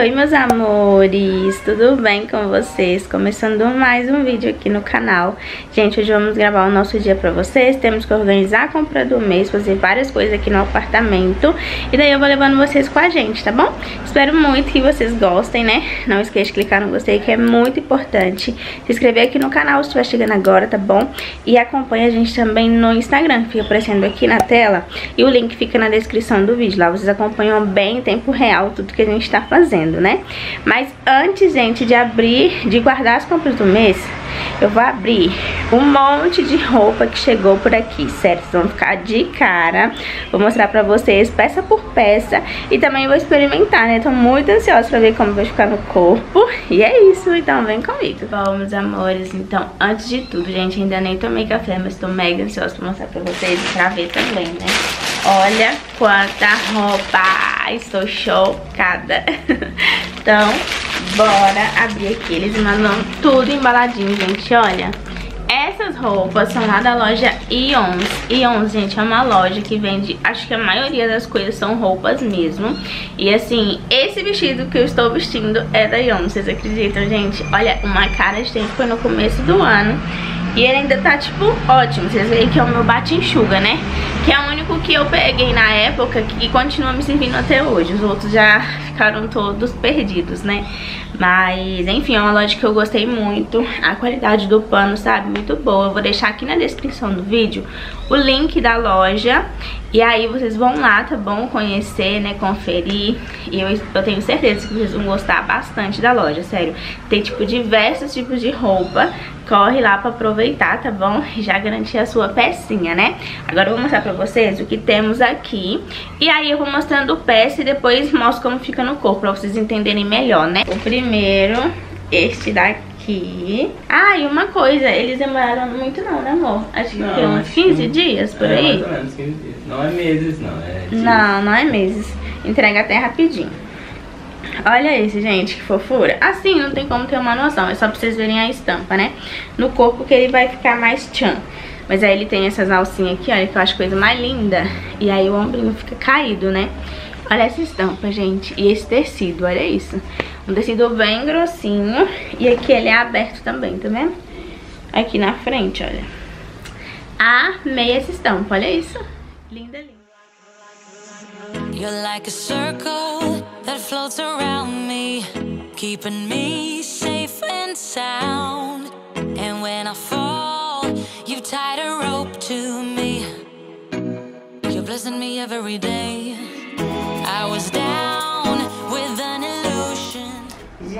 oi meus amores, tudo bem com vocês? Começando mais um vídeo aqui no canal Gente, hoje vamos gravar o nosso dia pra vocês Temos que organizar a compra do mês, fazer várias coisas aqui no apartamento E daí eu vou levando vocês com a gente, tá bom? Espero muito que vocês gostem, né? Não esqueça de clicar no gostei que é muito importante Se inscrever aqui no canal se estiver chegando agora, tá bom? E acompanha a gente também no Instagram, que fica aparecendo aqui na tela E o link fica na descrição do vídeo Lá vocês acompanham bem em tempo real tudo que a gente tá fazendo, né? Mas antes, gente, de abrir, de guardar as compras do mês, eu vou abrir um monte de roupa que chegou por aqui, sério, vocês vão ficar de cara. Vou mostrar pra vocês peça por peça e também vou experimentar, né? Tô muito ansiosa pra ver como vai ficar no corpo. E é isso, então vem comigo. Bom, meus amores, então, antes de tudo, gente, ainda nem tomei café, mas tô mega ansiosa pra mostrar pra vocês e pra ver também, né? Olha quanta roupa! estou chocada. então, bora abrir aqui. Eles mandam tudo embaladinho, gente, olha. Essas roupas são lá da loja Ions. Ions, gente, é uma loja que vende, acho que a maioria das coisas são roupas mesmo. E assim, esse vestido que eu estou vestindo é da Ions, vocês acreditam, gente? Olha, uma cara de tempo foi no começo do ano. E ele ainda tá, tipo, ótimo. Vocês veem que é o meu bate-enxuga, né? Que é o único que eu peguei na época que continua me servindo até hoje. Os outros já ficaram todos perdidos, né? Mas, enfim, é uma loja que eu gostei muito. A qualidade do pano, sabe? Muito boa. Eu vou deixar aqui na descrição do vídeo o link da loja. E aí vocês vão lá, tá bom? Conhecer, né? Conferir. E eu, eu tenho certeza que vocês vão gostar bastante da loja, sério. Tem, tipo, diversos tipos de roupa. Corre lá pra aproveitar, tá bom? Já garantir a sua pecinha, né? Agora eu vou mostrar pra vocês o que temos aqui. E aí eu vou mostrando peça e depois mostro como fica no corpo, pra vocês entenderem melhor, né? O primeiro, este daqui aqui. Ah, e uma coisa, eles demoraram muito não, né amor? Acho que não, tem uns 15 que... dias por é, aí. mais ou menos 15 dias. Não é meses não, é dias. Não, não é meses. Entrega até rapidinho. Olha esse, gente, que fofura. Assim, não tem como ter uma noção, é só pra vocês verem a estampa, né? No corpo que ele vai ficar mais tchan. Mas aí ele tem essas alcinhas aqui, olha, que eu acho coisa mais linda. E aí o ombrinho fica caído, né? Olha essa estampa, gente. E esse tecido, olha isso. Um tecido bem grossinho. E aqui ele é aberto também, tá vendo? Aqui na frente, olha. Amei essa estampa, olha isso. Linda, linda. You're like a circle that floats around me Keeping me safe and sound And when I fall, you tied a rope to me You're blessing me every day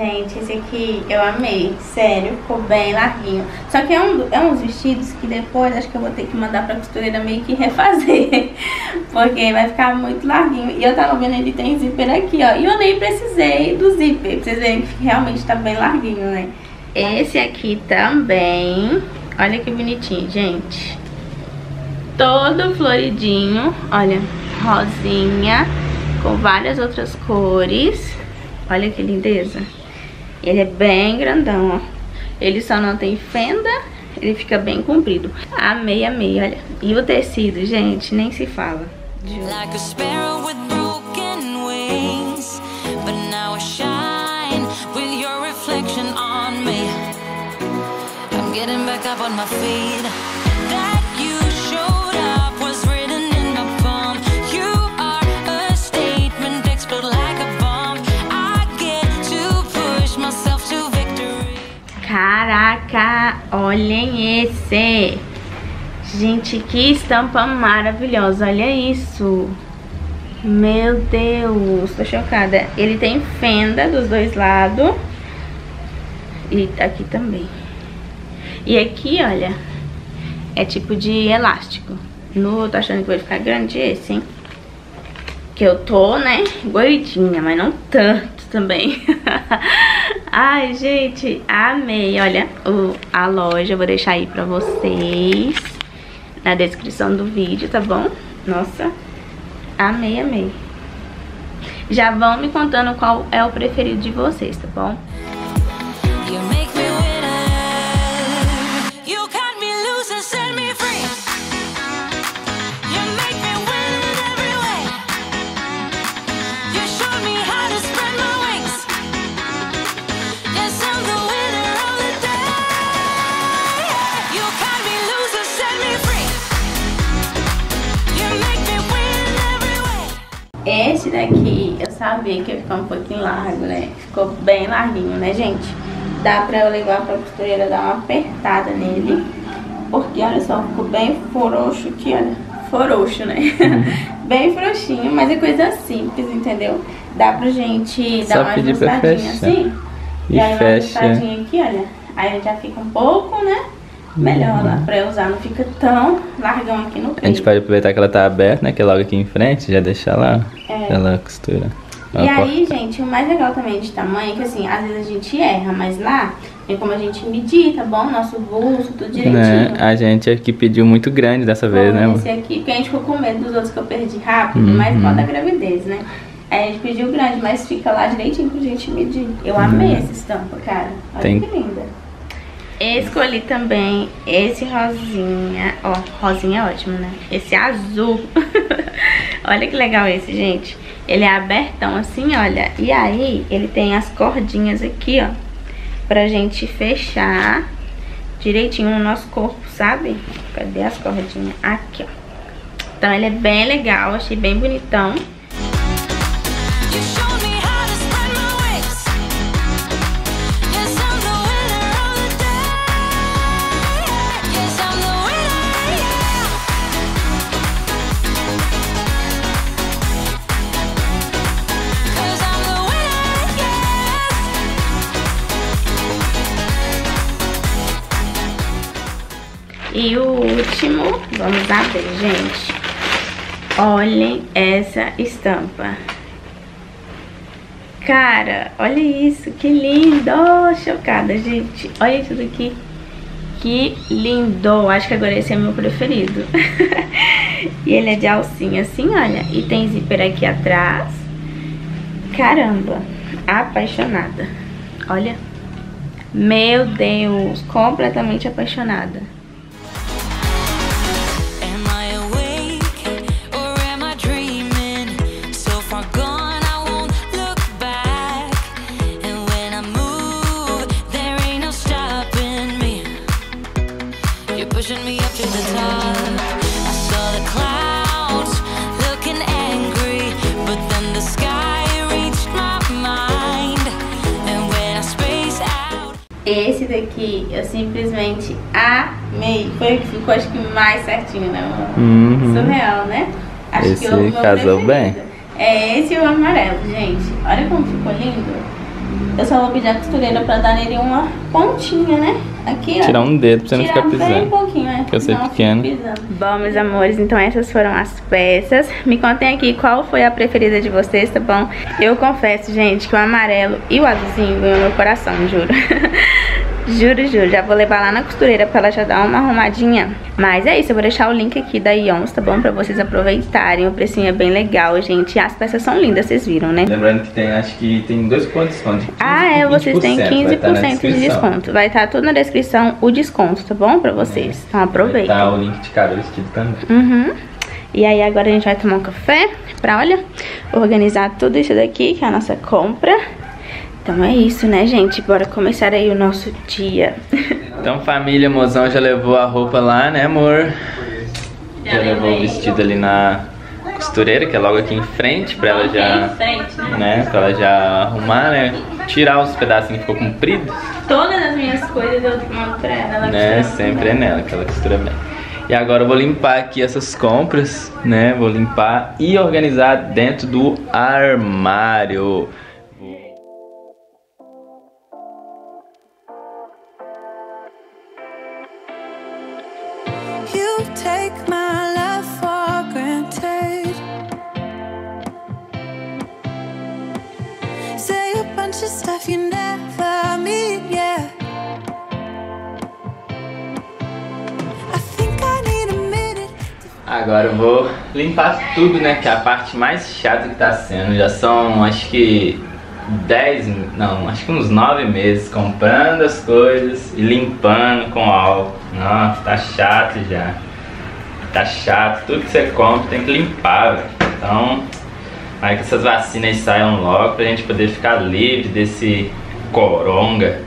Gente, esse aqui eu amei, sério, ficou bem larguinho. Só que é, um, é uns vestidos que depois acho que eu vou ter que mandar pra costureira meio que refazer. Porque vai ficar muito larguinho. E eu tava vendo ele tem zíper aqui, ó. E eu nem precisei do zíper, pra vocês verem que realmente tá bem larguinho, né? Esse aqui também, olha que bonitinho, gente. Todo floridinho, olha, rosinha, com várias outras cores. Olha que lindeza. Ele é bem grandão, ó. Ele só não tem fenda, ele fica bem comprido. Amei, amei, olha. E o tecido, gente, nem se fala. Like a me I'm getting back up on my feet olhem esse. Gente, que estampa maravilhosa, olha isso. Meu Deus, tô chocada. Ele tem fenda dos dois lados. E aqui também. E aqui, olha, é tipo de elástico. No, tô achando que vai ficar grande esse, hein? Que eu tô, né, gordinha, mas não tanto também. Ai, gente, amei. Olha o, a loja, vou deixar aí pra vocês na descrição do vídeo, tá bom? Nossa, amei, amei. Já vão me contando qual é o preferido de vocês, tá bom? Daqui, eu sabia que ia ficar um pouquinho largo, né? Ficou bem larguinho, né, gente? Dá pra eu levar pra costureira dar uma apertada nele. Porque, olha só, ficou bem frouxo aqui, olha. Frouxo, né? Uhum. bem frouxinho, mas é coisa simples, entendeu? Dá pra gente Só dar uma ajustadinha assim. E, e aí fecha. uma ajustadinha aqui, olha. Aí já fica um pouco, né? Melhor lá pra usar, não fica tão largão aqui no peito. A gente pode aproveitar que ela tá aberta, né? Que é logo aqui em frente, já deixar lá. É. Ela costura. E aí, gente, o mais legal também de tamanho é que assim, às vezes a gente erra, mas lá tem como a gente medir, tá bom? Nosso busto, tudo direitinho. Né? A gente aqui pediu muito grande dessa vez, né? Esse aqui, porque a gente ficou com medo dos outros que eu perdi rápido, uhum. mas pode a gravidez, né? Aí a gente pediu grande, mas fica lá direitinho pra gente medir. Eu amei uhum. essa estampa, cara. Olha tem... que linda. Escolhi também esse rosinha. Ó, rosinha é ótimo, né? Esse azul. olha que legal esse, gente. Ele é abertão assim, olha. E aí, ele tem as cordinhas aqui, ó. Pra gente fechar direitinho no nosso corpo, sabe? Cadê as cordinhas? Aqui, ó. Então, ele é bem legal, achei bem bonitão. Vamos abrir, gente. Olhem essa estampa. Cara, olha isso, que lindo! Chocada, gente. Olha isso daqui. Que lindo! Acho que agora esse é meu preferido. e ele é de alcinha assim, olha. E tem zíper aqui atrás. Caramba, apaixonada. Olha. Meu Deus, completamente apaixonada. Esse daqui eu simplesmente amei. Foi o que ficou acho que mais certinho, né? Uhum. Surreal, né? Acho esse que o casou bem. É esse e o amarelo, gente. Olha como ficou lindo. Eu só vou pedir a costureira pra dar nele uma pontinha, né? Aqui, ó. Tirar um dedo pra você não ficar pisando. Bem um pouquinho, é. Porque eu sei pequeno. Bom, meus amores, então essas foram as peças. Me contem aqui qual foi a preferida de vocês, tá bom? Eu confesso, gente, que o amarelo e o azulzinho ganhou meu coração, juro. Juro, juro, já vou levar lá na costureira pra ela já dar uma arrumadinha. Mas é isso, eu vou deixar o link aqui da Ions, tá bom? Pra vocês aproveitarem, o precinho é bem legal, gente. As peças são lindas, vocês viram, né? Lembrando que tem, acho que tem dois pontos de ah, é, vocês têm 15% tá de desconto. Vai estar tá tudo na descrição o desconto, tá bom? Pra vocês. É. Então aproveitem. Tá o link de cada vestido também. Uhum. E aí agora a gente vai tomar um café pra, olha, organizar tudo isso daqui, que é a nossa compra. Então é isso, né, gente? Bora começar aí o nosso dia. Então, família, mozão já levou a roupa lá, né, amor? Já, já levou o vestido ali na costureira, que é logo aqui em frente, pra ela já... Né? né? Pra ela já arrumar, né? Tirar os pedacinhos que ficou comprido. Todas as minhas coisas eu mando pra ela. ela né? Sempre é nela que ela costura bem. E agora eu vou limpar aqui essas compras, né? Vou limpar e organizar dentro do armário. Agora eu vou limpar tudo, né? Que é a parte mais chata que tá sendo. Já são, acho que 10, não, acho que uns 9 meses comprando as coisas e limpando com álcool. Nossa, tá chato já. Tá chato. Tudo que você compra tem que limpar, véio. Então, aí que essas vacinas saiam logo pra gente poder ficar livre desse coronga.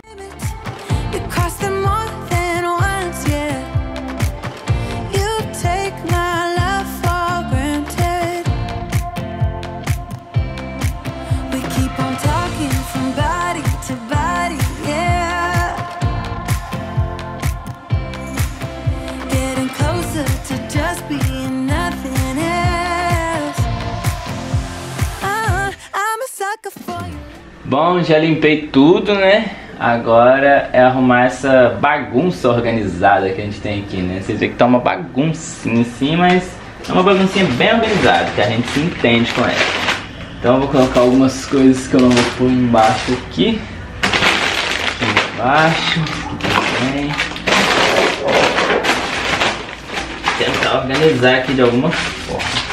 Bom, já limpei tudo, né? Agora é arrumar essa bagunça organizada que a gente tem aqui, né? Vocês veem que tá uma baguncinha assim, mas é uma baguncinha bem organizada, que a gente se entende com ela. Então eu vou colocar algumas coisas que eu não vou pôr embaixo aqui. Aqui embaixo, aqui também. Tentar organizar aqui de alguma forma.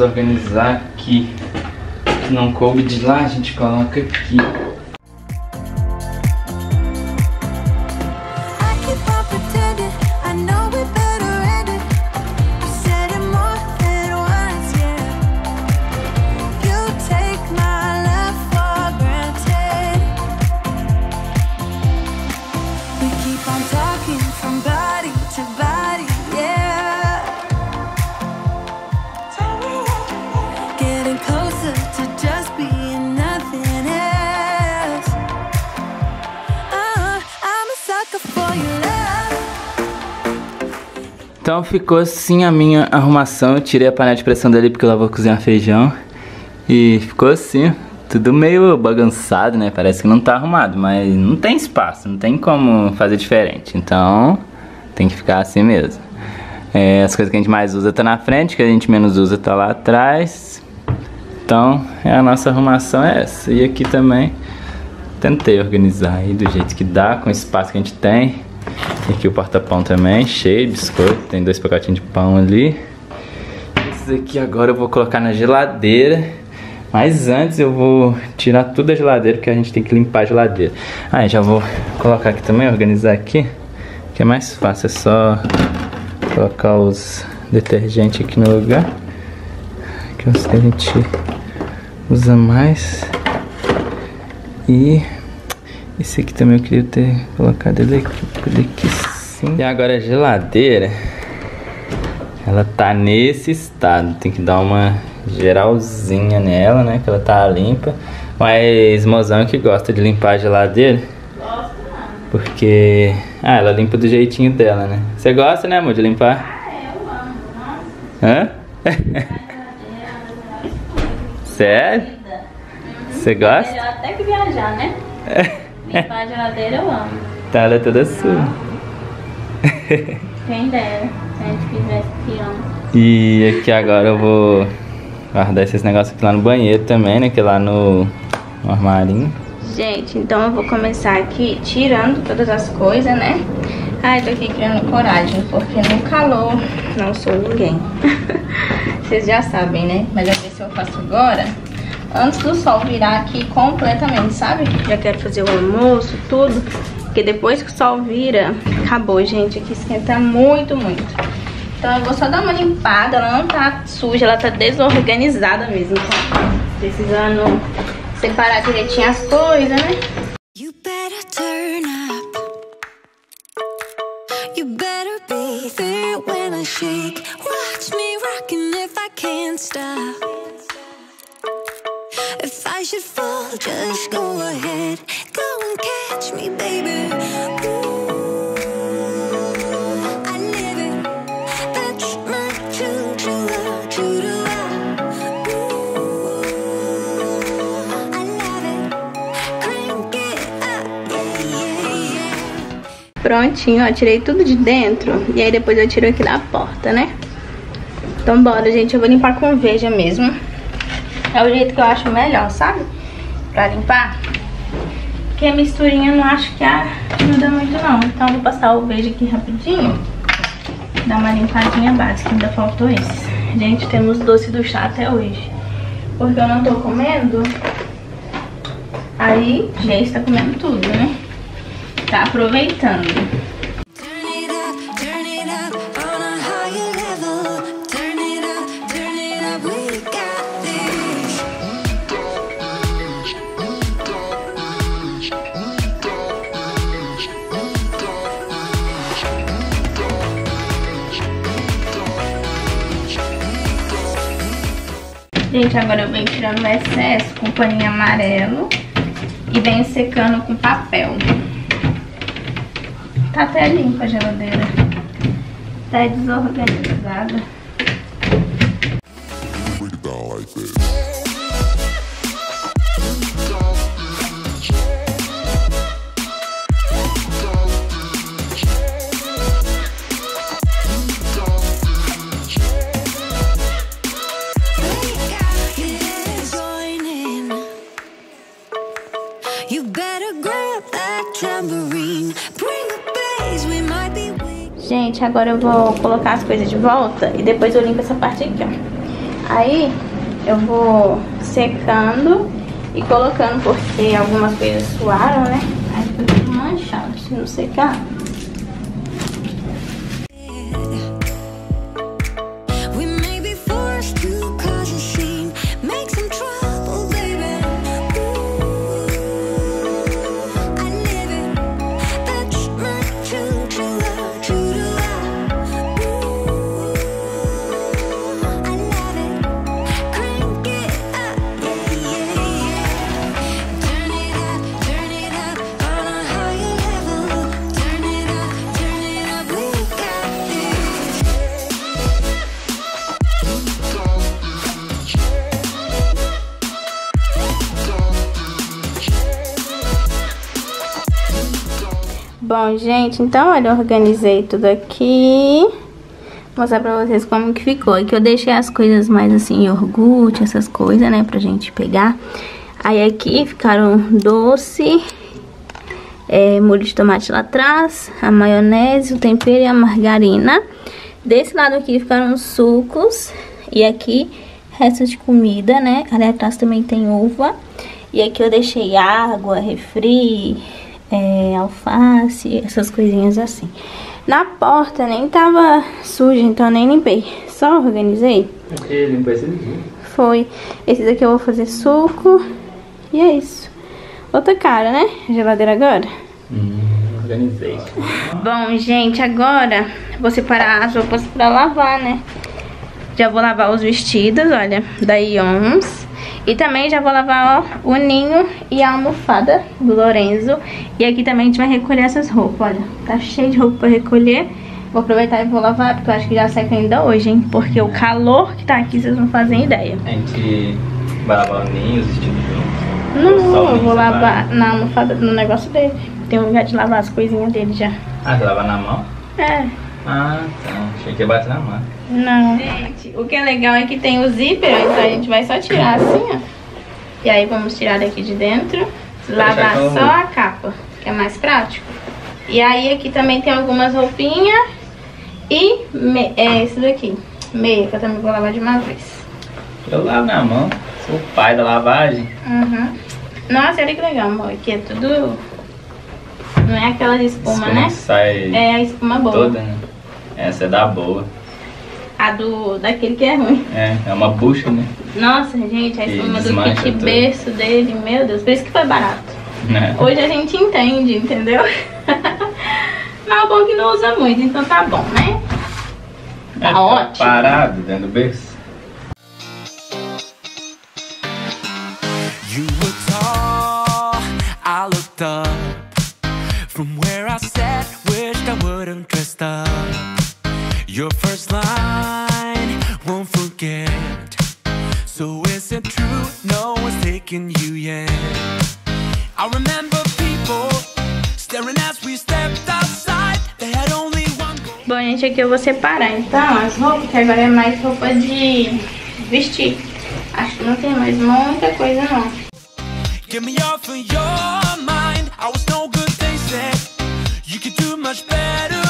Agora vamos organizar aqui. Não coube de lá, a gente coloca aqui. Então ficou assim a minha arrumação. Eu tirei a panela de pressão dali porque eu vou cozinhar feijão. E ficou assim, tudo meio bagunçado, né? Parece que não tá arrumado, mas não tem espaço, não tem como fazer diferente. Então tem que ficar assim mesmo. É, as coisas que a gente mais usa tá na frente, que a gente menos usa tá lá atrás. Então é a nossa arrumação é essa. E aqui também tentei organizar aí do jeito que dá, com o espaço que a gente tem. Aqui o porta-pão também, cheio de biscoito. Tem dois pacotinhos de pão ali. Esses aqui agora eu vou colocar na geladeira. Mas antes eu vou tirar tudo da geladeira, porque a gente tem que limpar a geladeira. Ah, já vou colocar aqui também, organizar aqui. Que é mais fácil, é só colocar os detergentes aqui no lugar. Que é os que a gente usa mais. E esse aqui também eu queria ter colocado ele aqui, ele aqui sim. E agora a geladeira, ela tá nesse estado, tem que dar uma geralzinha nela, né, que ela tá limpa. Mas mozão que gosta de limpar a geladeira. Gosto Porque, ah, ela limpa do jeitinho dela, né. Você gosta, né, amor, de limpar? Ah, eu amo. Nossa. Hã? Sério? Você gosta? Melhor até que viajar, né? Limpar a geladeira eu amo. Tá, ela é toda sua. Quem dera, se a gente fizesse peão. E aqui agora eu vou guardar esses negócios aqui lá no banheiro também, né? Que lá no, no armarinho. Gente, então eu vou começar aqui tirando todas as coisas, né? Ai, tô aqui criando coragem, porque no calor não sou ninguém. Vocês já sabem, né? Mas eu ver se eu faço agora antes do sol virar aqui completamente, sabe? Já quero fazer o almoço, tudo. Porque depois que o sol vira, acabou, gente. Aqui esquenta muito, muito. Então eu vou só dar uma limpada. Ela não tá suja, ela tá desorganizada mesmo. Então, precisando separar direitinho as coisas, né? Prontinho, ó, tirei tudo de dentro e aí depois eu tiro aqui da porta, né? Então bora, gente, eu vou limpar com veja mesmo. É o jeito que eu acho melhor, sabe? Pra limpar. Porque a misturinha não acho que ajuda muito não. Então eu vou passar o beijo aqui rapidinho. Dar uma limpadinha básica, ainda faltou esse. Gente, temos doce do chá até hoje. Porque eu não tô comendo Aí, gente tá comendo tudo, né? Tá aproveitando. Gente, agora eu venho tirando o excesso com paninho amarelo e venho secando com papel. Tá até limpa a geladeira. Tá desorganizada. Gente, agora eu vou colocar as coisas de volta e depois eu limpo essa parte aqui, ó. Aí eu vou secando e colocando, porque algumas coisas suaram, né? Aí fica tudo manchado, se não secar. Gente, então olha, eu organizei tudo aqui. Vou mostrar pra vocês como que ficou. Aqui eu deixei as coisas mais assim, iogurte, essas coisas, né, pra gente pegar. Aí aqui ficaram doce, é, molho de tomate lá atrás, a maionese, o tempero e a margarina. Desse lado aqui ficaram os sucos e aqui restos de comida, né? Ali atrás também tem uva. E aqui eu deixei água, refri, é, alface, essas coisinhas assim. Na porta nem tava suja, então nem limpei. Só organizei. Esse. Foi. Esse daqui eu vou fazer suco. E é isso. Outra cara, né? Geladeira agora. Hum, organizei. Bom, gente, agora vou separar as roupas pra lavar, né? Já vou lavar os vestidos, olha, da Ions. E também já vou lavar ó, o ninho e a almofada do Lorenzo. E aqui também a gente vai recolher essas roupas, olha. Tá cheio de roupa pra recolher. Vou aproveitar e vou lavar, porque eu acho que já seca ainda hoje, hein? Porque o calor que tá aqui, vocês não fazem ideia. A gente vai lavar o ninho, os vestidos juntos. Não, eu vou lavar na almofada, no negócio dele. Tem um lugar de lavar as coisinhas dele já. Ah, você lava na mão? É. Ah, tá. Achei que ia bater na mão. Não. Gente, o que é legal é que tem o zíper, então a gente vai só tirar assim, ó. E aí vamos tirar daqui de dentro, lavar só a capa, que é mais prático. E aí aqui também tem algumas roupinhas e me, é esse daqui, meia, que eu também vou lavar de uma vez. Eu lavo na mão, sou o pai da lavagem. Uhum. Nossa, olha que legal, amor, aqui é tudo... Não é aquela espuma, espuma né? sai É a espuma boa. toda, né? Essa é da boa. A do, daquele que é ruim. É, é uma bucha, né? Nossa, gente, a espuma do kit tudo. berço dele, meu Deus, por isso que foi barato. Né? Hoje a gente entende, entendeu? Mas o bom é que não usa muito, então tá bom, né? É, Tá ótimo. Parado dentro do berço. You were tall, I looked up from where I sat, wished I wouldn't dressed up. Your first line won't forget. So is it true? No one's taking you yet. I remember people staring as we stepped outside. They had only one goal. Bom, gente, aqui eu vou separar então as roupas, que agora é mais roupa de vestir. Acho que não tem mais muita coisa não. Get me off of your mind. I was no good, they said. You could do much better,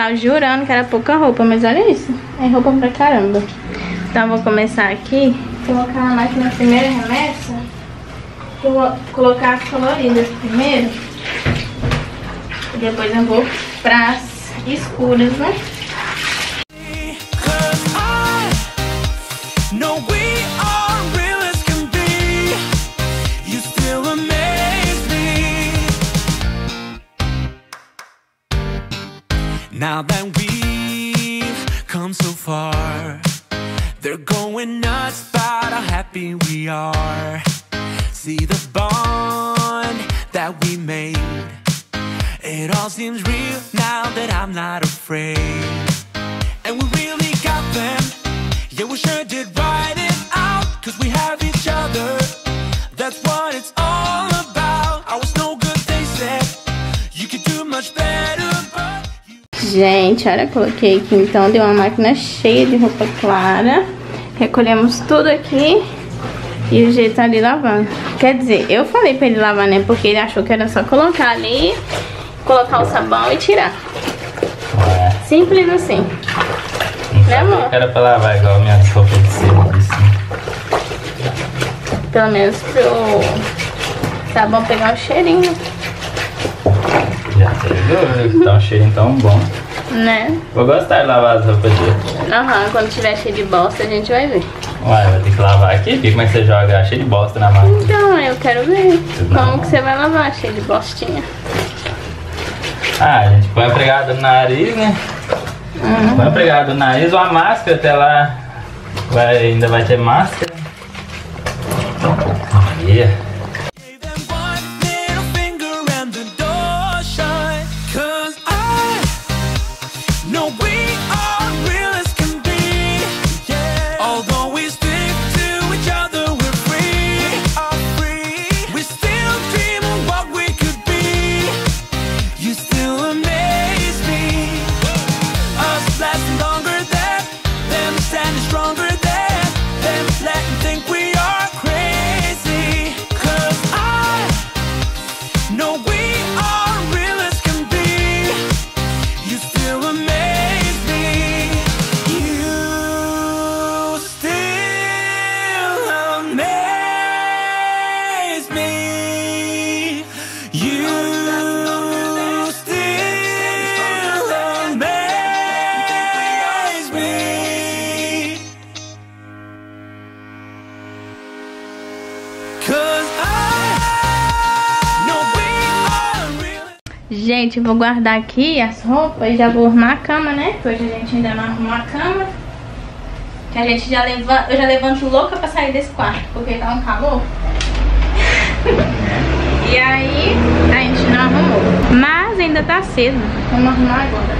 Tava jurando que era pouca roupa, mas olha isso. É roupa pra caramba. Então vou começar aqui, colocar na máquina primeira remessa. Vou colocar as coloridas primeiro. E depois eu vou pras escuras, né? Now that we've come so far, they're going nuts about how happy we are. See the bond that we made. It all seems real now that I'm not afraid. And we really got them. Yeah, we sure did write it out. Cause we have Gente, olha, coloquei aqui então, deu uma máquina cheia de roupa clara. Recolhemos tudo aqui e o jeito tá ali lavando. Quer dizer, eu falei pra ele lavar, né? Porque ele achou que era só colocar ali, colocar o sabão e tirar. Simples assim. Né, amor? sabia que era pra lavar igual minhas roupas de assim. Pelo menos pro sabão pegar o cheirinho, Já pegou, tá um cheirinho tão bom. Né? Vou gostar de lavar as roupas dele. Aham, quando tiver cheio de bosta a gente vai ver. Uai, vai ter que lavar aqui, Porque como é que você joga cheio de bosta na máquina? Então, eu quero ver Não. como que você vai lavar cheio de bostinha. Ah, a gente põe a pregada no nariz, né? Põe a pregada no nariz ou a máscara até lá. Vai, ainda vai ter máscara. Yeah. Gente, eu vou guardar aqui as roupas e já vou arrumar a cama, né? Hoje a gente ainda não arrumou a cama. Que a gente já levanta, eu já levanto louca pra sair desse quarto, porque tá um calor. e aí, a gente não arrumou. Mas ainda tá cedo. Vamos arrumar agora.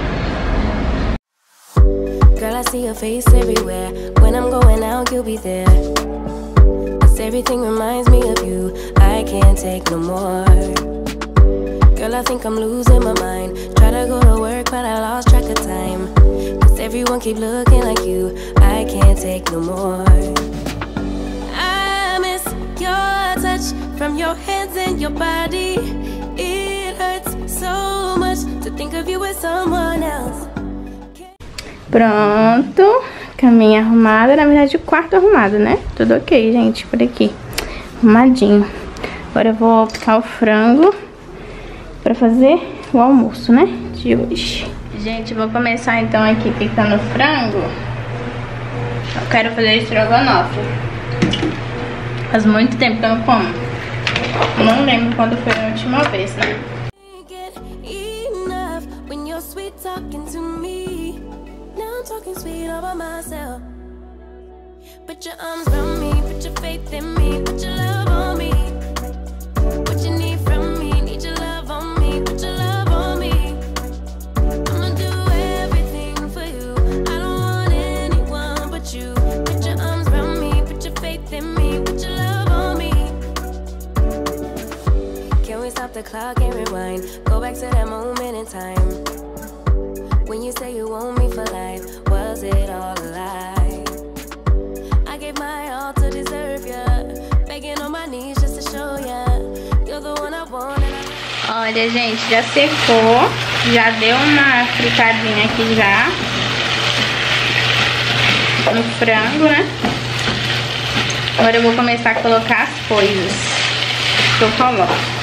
Girl, I see your face everywhere. When I'm going out, you'll be there. Cause everything reminds me of you. I can't take no more. Girl, I think I'm losing my mind. Try to go to work, but I lost track of time. Cause everyone keep looking like you. I can't take no more. I miss your touch from your hands and your body. It hurts so much to think of you someone else. Pronto. Caminha arrumada. Na verdade, o quarto arrumado, né? Tudo ok, gente, por aqui. Arrumadinho. Agora eu vou picar o frango pra fazer o almoço, né? De hoje. Gente, vou começar então aqui picando o frango. Eu quero fazer estrogonofe. Faz muito tempo que eu não como. Não lembro quando foi a última vez, né? get enough when you're sweet talking to me. Now I'm talking sweet all by myself. Put your arms around me, put your faith in me, put your love on me. The clock and rewind? Go back to that moment in time. When you say you want me for life, was it all a lie? I gave my all to deserve ya. Begging on my knees just to show ya. You're the one I want Olha, gente, já secou. Já deu uma fritadinha aqui já. No frango, né? Agora eu vou começar a colocar as coisas que eu coloco.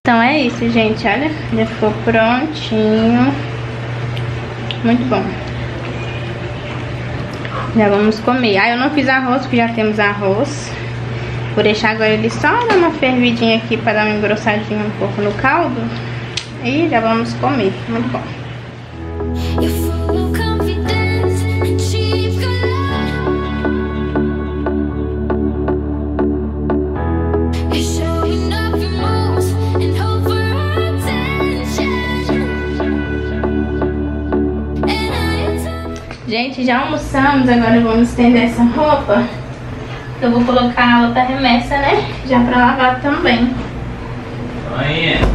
Então é isso, gente. Olha, já ficou prontinho. Muito bom. Já vamos comer. Ah, eu não fiz arroz, porque já temos arroz. Vou deixar agora ele só dar uma fervidinha aqui para dar uma engrossadinha um pouco no caldo. E já vamos comer. Muito bom. Já almoçamos, agora vamos estender essa roupa. Eu vou colocar a outra remessa, né? Já pra lavar também. Aí.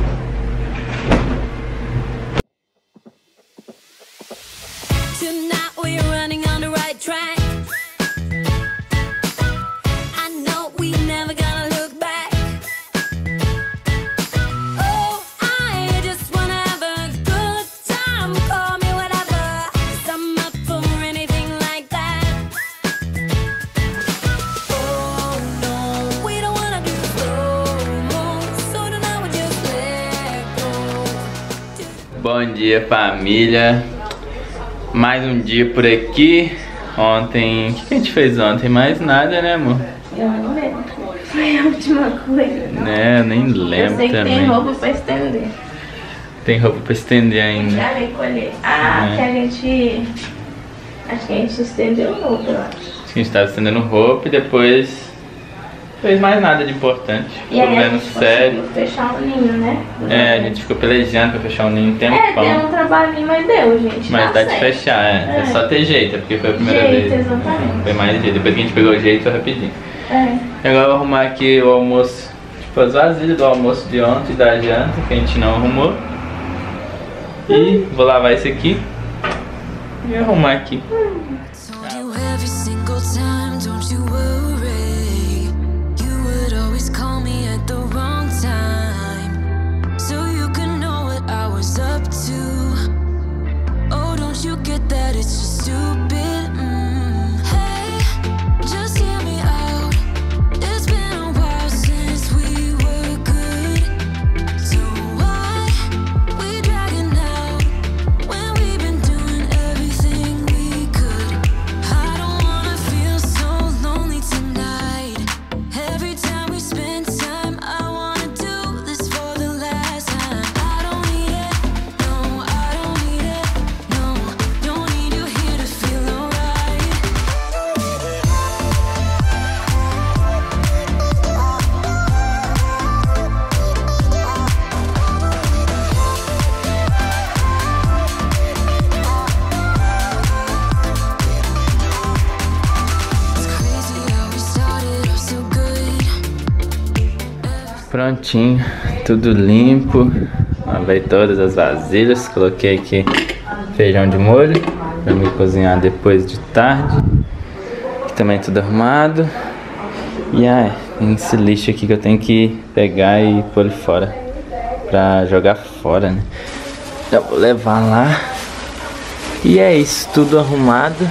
Dia, família. Mais um dia por aqui. Ontem. O que que a gente fez ontem? Mais nada, né, amor? Eu não lembro. Foi a última coisa. Né, eu nem Eu lembro sei que também. tem roupa pra estender. Tem roupa pra estender ainda. Já recolher. Ah, É. que a gente. Acho que a gente estendeu roupa, eu acho. Acho que a gente tava estendendo roupa e depois. Fez mais nada de importante. E gente série. conseguiu fechar o ninho, né? É, a gente ficou pelejando pra fechar o ninho um É, tempão. deu um trabalhinho, mas deu, gente. Mas tá dá de certo. fechar, é. É É. só ter jeito, é porque foi a primeira Jeito, vez. exatamente. Foi mais jeito. Depois que a gente pegou o jeito, foi rapidinho. É. Agora eu vou arrumar aqui o almoço, tipo as vasilhas do almoço de ontem da janta, que a gente não arrumou. E vou lavar esse aqui e arrumar aqui. Told It's just stupid. Prontinho, tudo limpo. Lavei todas as vasilhas, coloquei aqui feijão de molho pra me cozinhar depois de tarde. Aqui também tudo arrumado. E ai, tem esse lixo aqui que eu tenho que pegar e pôr ele fora pra jogar fora, né? Já vou levar lá. E é isso, tudo arrumado.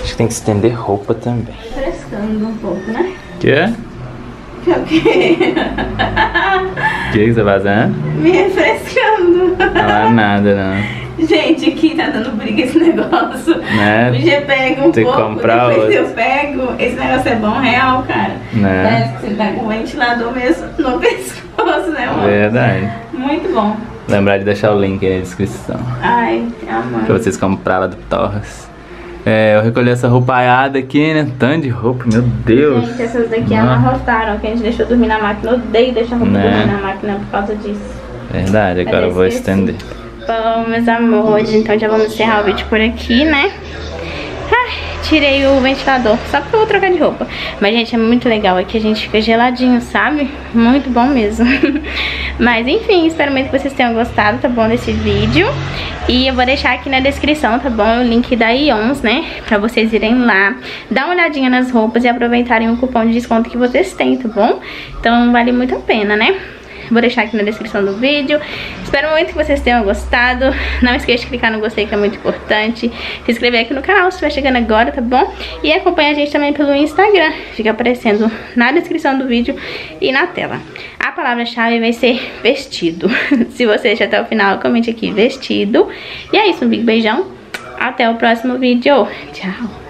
Acho que tem que estender roupa também. Frescando um pouco, né? Que é? O quê? O que que você tá fazendo? Me refrescando. Não é nada, não. Gente, aqui tá dando briga esse negócio. Né? O G pega um que pouco, comprar depois outro. eu pego. Esse negócio é bom real, cara. Né? Parece que você tá com o ventilador mesmo no pescoço, né, amor? Verdade. Muito bom. Lembrar de deixar o link aí na descrição. Ai, Pra amor. vocês comprarem lá do Torres. É, eu recolhi essa roupaiada aqui, né? Tanto de roupa, meu Deus. Gente, essas daqui amarrotaram, que a gente deixou dormir na máquina. Eu odeio deixar a roupa Né? dormir na máquina por causa disso. Verdade, agora eu vou estender. Bom, meus amores, então já vamos encerrar o vídeo por aqui, né? Tirei o ventilador, só porque eu vou trocar de roupa. Mas, gente, é muito legal aqui, a gente fica geladinho, sabe? Muito bom mesmo. Mas, enfim, espero muito que vocês tenham gostado, tá bom, desse vídeo. E eu vou deixar aqui na descrição, tá bom, o link da Ions, né? Pra vocês irem lá, dar uma olhadinha nas roupas e aproveitarem o cupom de desconto que vocês têm, tá bom? Então, vale muito a pena, né? Vou deixar aqui na descrição do vídeo. Espero muito que vocês tenham gostado. Não esqueça de clicar no gostei, que é muito importante. Se inscrever aqui no canal se estiver chegando agora, tá bom? E acompanha a gente também pelo Instagram. Fica aparecendo na descrição do vídeo e na tela. A palavra-chave vai ser vestido. se você assistiu até o final, comente aqui vestido. E é isso, um big beijão. Até o próximo vídeo. Tchau.